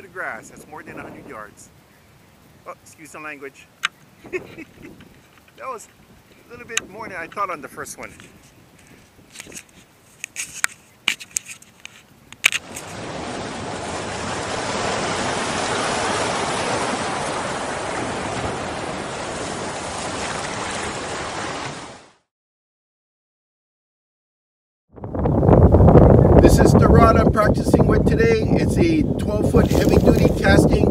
to the grass. That's more than 100 yards. Oh, excuse the language. that was a little bit more than I thought on the first one. This is the rod I'm practicing with today. It's a 12 foot heavy duty casting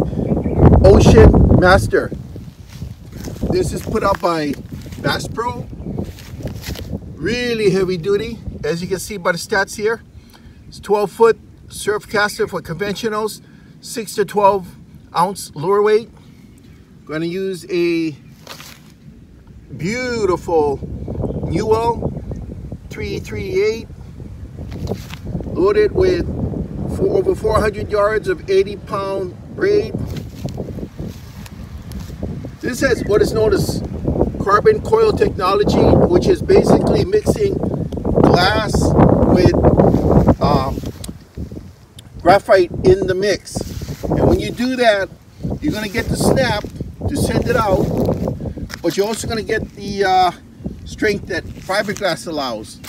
Ocean Master. This is put out by Bass Pro. Really heavy duty. As you can see by the stats here, it's 12 foot surf caster for conventionals, 6 to 12 ounce lure weight. Going to use a beautiful Newell 338 loaded with for over 400 yards of 80 pound braid. This has what is known as carbon coil technology, which is basically mixing glass with um, graphite in the mix. And when you do that, you're going to get the snap to send it out, but you're also going to get the uh, strength that fiberglass allows.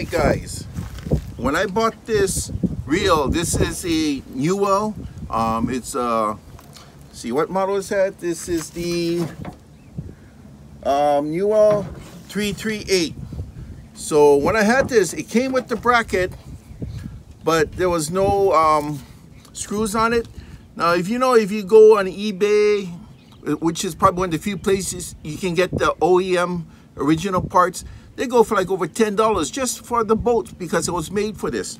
Right, guys. When I bought this reel, this is a Newell. Um, it's uh, see what model is that? This is the um, Newell 338. So when I had this, it came with the bracket, but there was no um, screws on it. Now, if you know, if you go on eBay, which is probably one of the few places you can get the OEM original parts, they go for like over $10 just for the boat because it was made for this.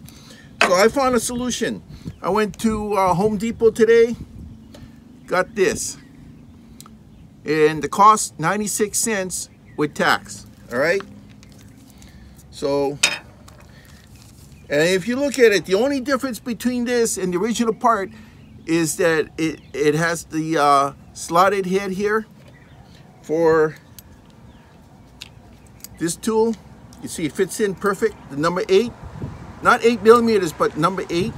So I found a solution. I went to uh, Home Depot today, got this. And the cost 96 cents with tax, all right? So, and if you look at it, the only difference between this and the original part is that it, it has the uh, slotted head here for this tool. You see it fits in perfect, the number eight. Not eight millimeters, but number eight.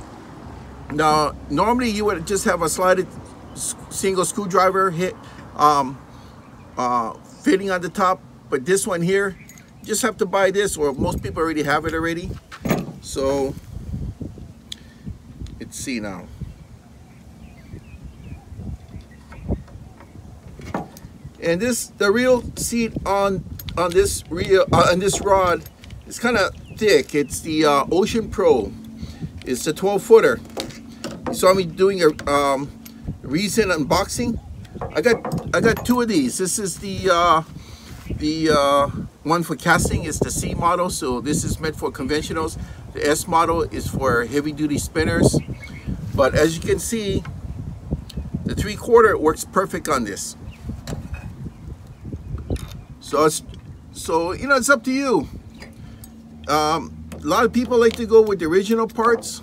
Now, normally you would just have a slotted single screwdriver hit um, uh, fitting on the top, but this one here, you just have to buy this or most people already have it already. So, let's see now. And this, the reel seat on on this reel uh, on this rod it's kind of thick. It's the uh, Ocean Pro. It's a 12 footer. You saw me doing a um, recent unboxing. I got I got two of these. This is the uh, the uh, one for casting. It's the C model, so this is meant for conventionals. The S model is for heavy duty spinners. But as you can see, the three quarter works perfect on this. So it's so you know it's up to you. Um, a lot of people like to go with the original parts.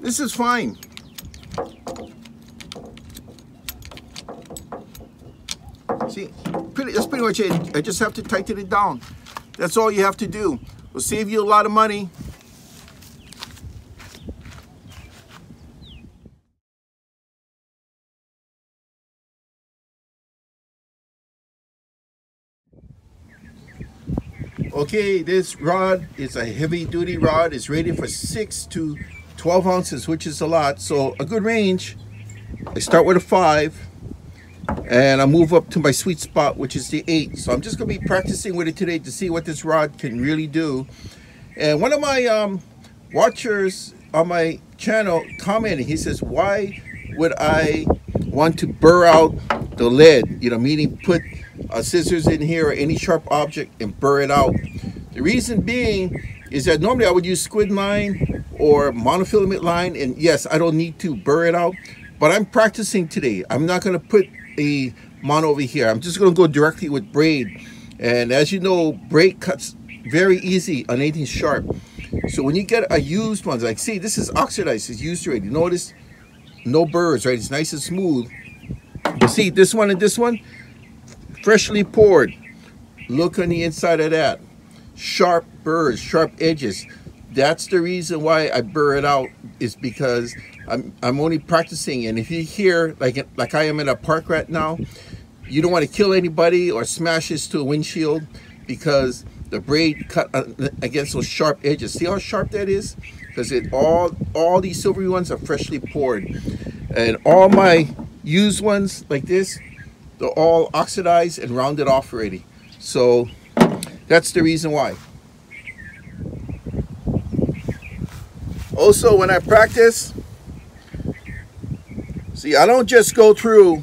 This is fine. See, pretty, that's pretty much it. I just have to tighten it down. That's all you have to do. Will save you a lot of money. Okay, this rod is a heavy duty rod. It's rated for 6 to 12 ounces, which is a lot. So a good range. I start with a 5 and I move up to my sweet spot, which is the 8. So I'm just going to be practicing with it today to see what this rod can really do. And one of my um, watchers on my channel commented, he says, why would I want to burr out the lead? You know, meaning put uh, scissors in here or any sharp object and burr it out. The reason being is that normally I would use squid line or monofilament line and yes I don't need to burr it out but I'm practicing today I'm not going to put a mono over here I'm just going to go directly with braid and as you know braid cuts very easy on anything sharp. So when you get a used one, like see, this is oxidized, it's used already. Notice no burrs, right? It's nice and smooth. You see this one and this one, freshly poured. Look on the inside of that. Sharp burrs, sharp edges. That's the reason why I burr it out is because I'm, I'm only practicing. And if you hear, like, like I am in a park right now, you don't want to kill anybody or smash this to a windshield because the braid cut uh, against those sharp edges. See how sharp that is? Because it all all these silvery ones are freshly poured, and all my used ones like this, they're all oxidized and rounded off already. So that's the reason why. Also, when I practice, see, I don't just go through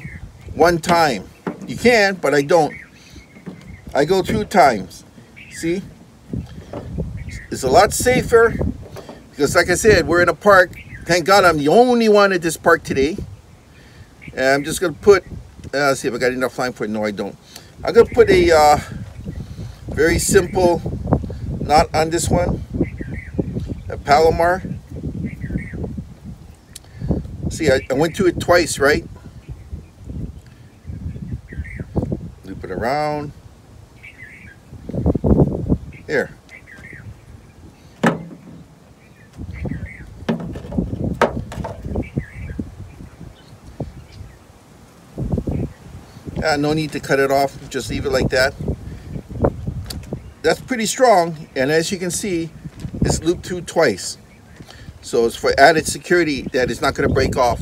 one time. You can, but I don't. I go through times. See? It's a lot safer because like I said, we're in a park. Thank God I'm the only one at this park today. And I'm just going to put, uh, see if I got enough line for it. No, I don't. I'm going to put a uh, very simple knot on this one. A Palomar. See, I, I went to it twice, right? Loop it around. Here. Uh, no need to cut it off, just leave it like that. That's pretty strong, and as you can see, it's looped through twice. So it's for added security that it's not going to break off.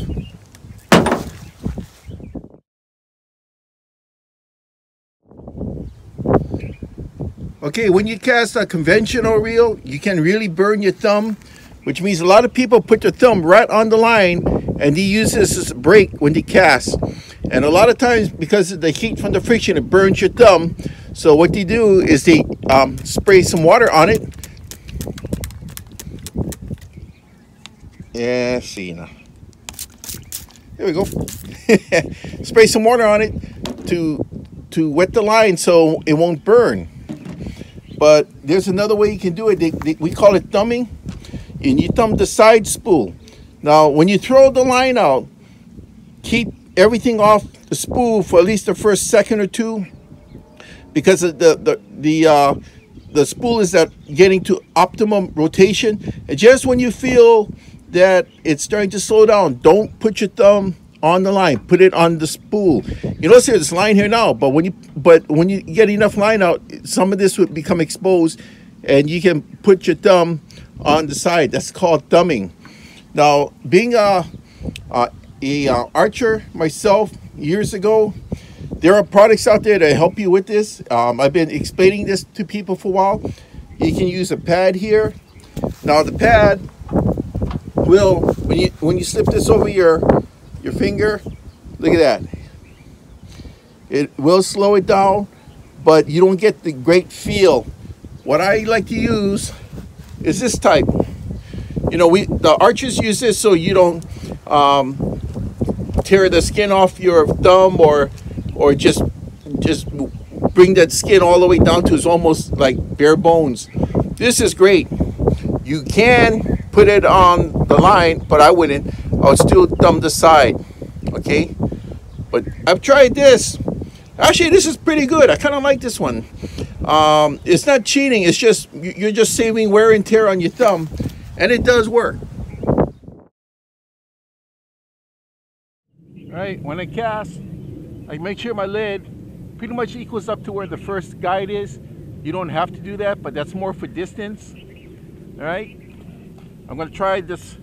Okay, when you cast a conventional reel, you can really burn your thumb, which means a lot of people put their thumb right on the line and they use this as a brake when they cast. And a lot of times, because of the heat from the friction, it burns your thumb. So what they do is they um, spray some water on it. Yeah, see now. There we go. spray some water on it to to wet the line so it won't burn. But there's another way you can do it. They, they, we call it thumbing. And you thumb the side spool. Now, when you throw the line out, keep everything off the spool for at least the first second or two because the the the uh, the spool is at getting to optimum rotation. And just when you feel that it's starting to slow down, don't put your thumb on the line. Put it on the spool. You notice there's line here now, but when you but when you get enough line out, some of this would become exposed, and you can put your thumb on the side. That's called thumbing. Now, being a a, a uh, archer myself years ago, there are products out there that help you with this. Um, I've been explaining this to people for a while. You can use a pad here. Now the pad will when you when you slip this over your your finger, look at that. It will slow it down, but you don't get the great feel. What I like to use is this type. You know, we the archers use this so you don't um, tear the skin off your thumb or or just just bring that skin all the way down to it's almost like bare bones. This is great. You can put it on the line, but I wouldn't. I would still thumb the side, okay? But I've tried this. Actually, this is pretty good. I kind of like this one. Um, it's not cheating. It's just, you're just saving wear and tear on your thumb. And it does work. Right, when I cast, I make sure my lid pretty much equals up to where the first guide is. You don't have to do that, but that's more for distance. All right, I'm gonna try this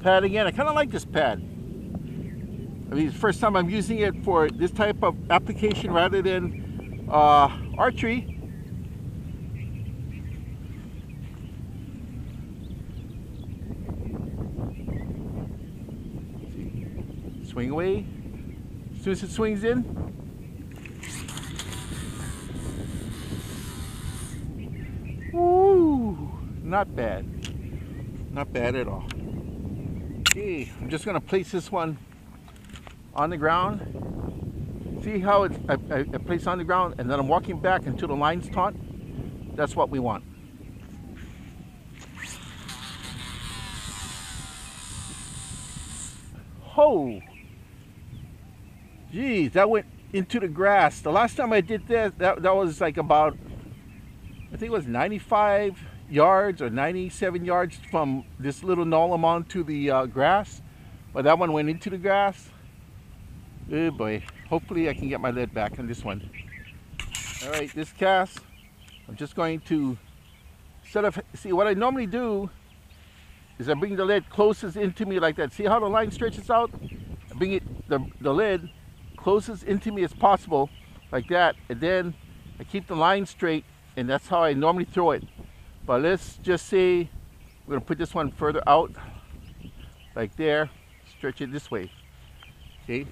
pad again. I kind of like this pad. I mean, it's the first time I'm using it for this type of application rather than uh, archery. Swing away. As soon as it swings in, Woo! Not bad. Not bad at all. Okay, I'm just gonna place this one on the ground. See how it's I, I, I place on the ground and then I'm walking back until the line's taut. that's what we want. Oh, geez, that went into the grass. The last time I did that, that, that was like about, I think it was 95 yards or 97 yards from this little knoll to the uh, grass. But that one went into the grass. Oh boy, hopefully I can get my lead back on this one. All right, this cast, I'm just going to set up, see what I normally do is I bring the lead closest into me like that. See how the line stretches out? I bring it, the, the lid closest into me as possible like that. And then I keep the line straight and that's how I normally throw it. But let's just say we're gonna put this one further out like there, stretch it this way, okay?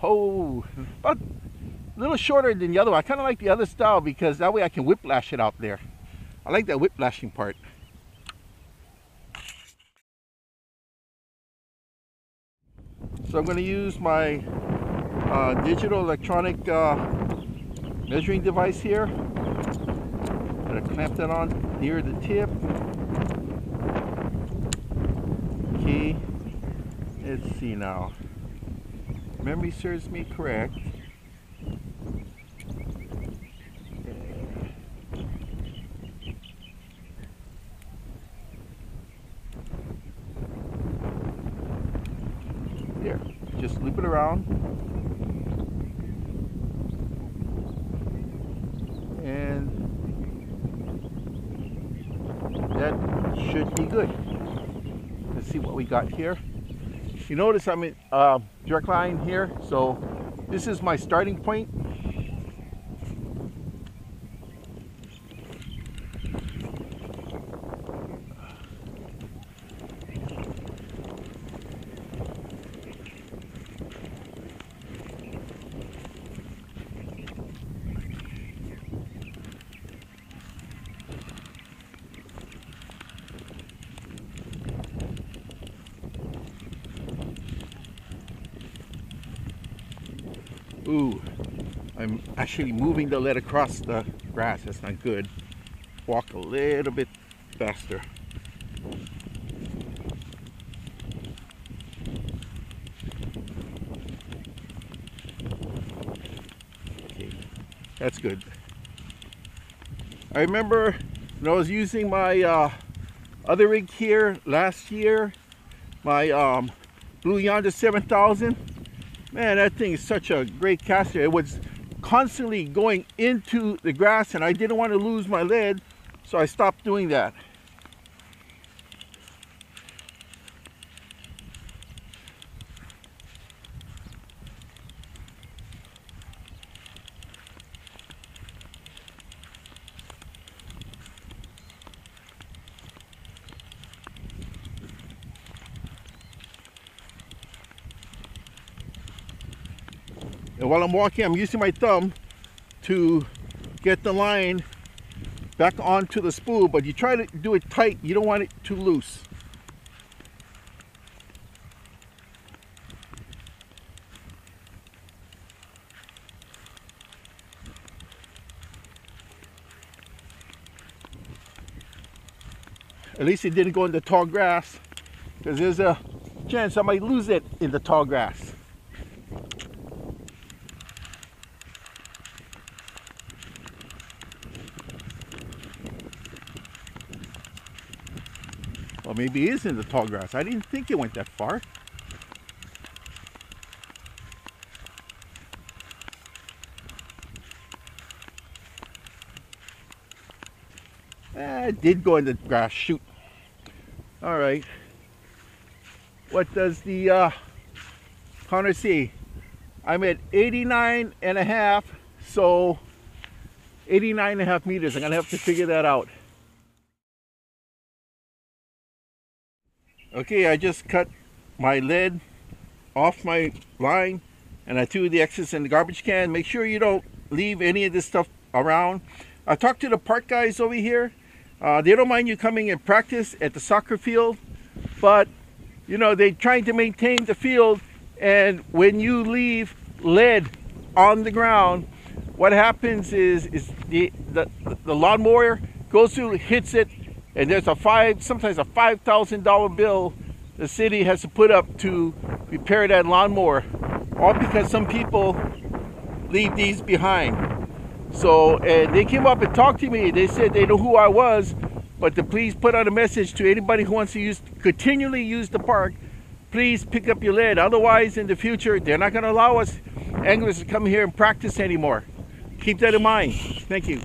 Oh, about a little shorter than the other one. I kind of like the other style because that way I can whiplash it out there. I like that whiplashing part. So I'm going to use my uh, digital electronic uh, measuring device here. I'm going to clamp that on near the tip. Okay, let's see now. Memory serves me correct. There, just loop it around. And that should be good. Let's see what we got here. You notice I'm in uh, direct line here, so this is my starting point. Ooh, I'm actually moving the lead across the grass. That's not good. Walk a little bit faster. Okay, that's good. I remember when I was using my uh, other rig here last year, my um, Blue Yonder 7000, man that thing is such a great caster. It was constantly going into the grass and I didn't want to lose my lead so I stopped doing that While I'm walking, I'm using my thumb to get the line back onto the spool, but you try to do it tight. You don't want it too loose. At least it didn't go in the tall grass because there's a chance I might lose it in the tall grass. Maybe it is in the tall grass. I didn't think it went that far. Eh, it did go in the grass. Shoot. All right. What does the uh, counter see? I'm at 89 and a half, so 89 and a half meters. I'm gonna have to figure that out. Okay, I just cut my lead off my line and I threw the excess in the garbage can. Make sure you don't leave any of this stuff around. I talked to the park guys over here. Uh, they don't mind you coming and practice at the soccer field, but you know, they're trying to maintain the field and when you leave lead on the ground, what happens is is the the, the lawnmower goes through, hits it, and there's a five sometimes a five thousand dollar bill the city has to put up to repair that lawnmower, all because some people leave these behind. So and they came up and talked to me. They said they know who I was, but to please put out a message to anybody who wants to use continually use the park. Please pick up your lead. Otherwise, in the future, they're not going to allow us anglers to come here and practice anymore. Keep that in mind. Thank you.